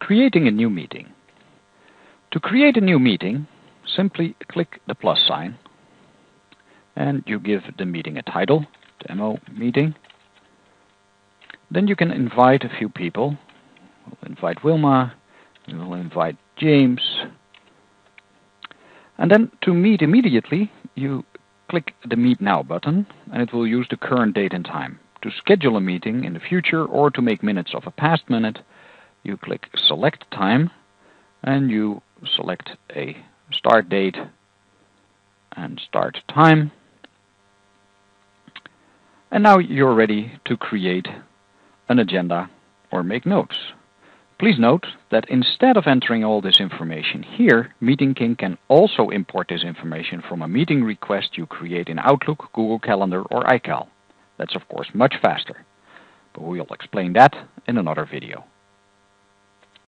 Creating a new meeting. To create a new meeting, simply click the plus sign and you give the meeting a title, demo meeting. Then you can invite a few people. We'll invite Wilma, we will invite James. And then to meet immediately, you click the Meet Now button and it will use the current date and time. To schedule a meeting in the future or to make minutes of a past minute, you click Select Time and you select a start date and start time. And now you're ready to create an agenda or make notes. Please note that instead of entering all this information here, MeetingKing can also import this information from a meeting request you create in Outlook, Google Calendar or iCal. That's of course much faster, but we'll explain that in another video.